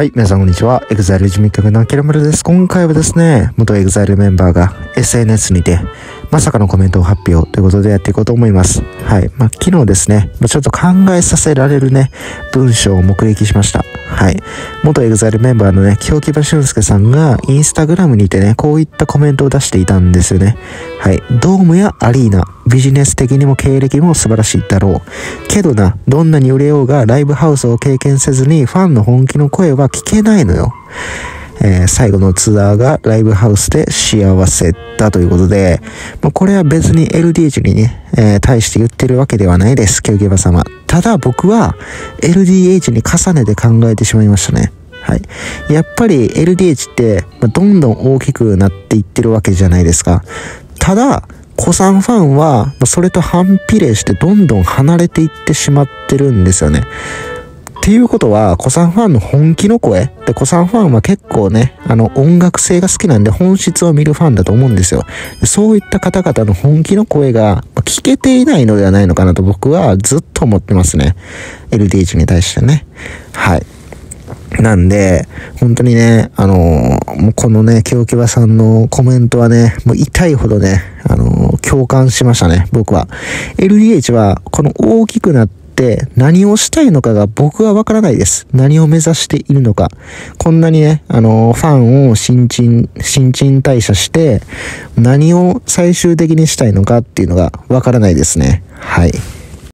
はい、皆さんこんにちは。EXILE 事務局のキラムルです。今回はですね、元 EXILE メンバーが SNS にて、まさかのコメントを発表ということでやっていこうと思います。はい。まあ、昨日ですね、ちょっと考えさせられるね、文章を目撃しました。はい。元 EXILE メンバーのね、清木場俊介さんがインスタグラムにてね、こういったコメントを出していたんですよね。はい。ドームやアリーナ、ビジネス的にも経歴も素晴らしいだろう。けどな、どんなに売れようがライブハウスを経験せずにファンの本気の声は聞けないのよ。えー、最後のツアーがライブハウスで幸せだということで、まあ、これは別に LDH にね、えー、対して言ってるわけではないです、ケウゲバ様。ただ僕は LDH に重ねて考えてしまいましたね。はい。やっぱり LDH って、まあ、どんどん大きくなっていってるわけじゃないですか。ただ、古参ファンは、それと反比例してどんどん離れていってしまってるんですよね。っていうことは、古参ファンの本気の声で、古参ファンは結構ね、あの、音楽性が好きなんで本質を見るファンだと思うんですよ。そういった方々の本気の声が聞けていないのではないのかなと僕はずっと思ってますね。LDH に対してね。はい。なんで、本当にね、あのー、もうこのね、ケオケバさんのコメントはね、もう痛いほどね、あのー、共感しましたね、僕は。LDH は、この大きくなって何をしたいのかが僕はわからないです。何を目指しているのか。こんなにね、あの、ファンを新陳、新陳代謝して、何を最終的にしたいのかっていうのがわからないですね。はい。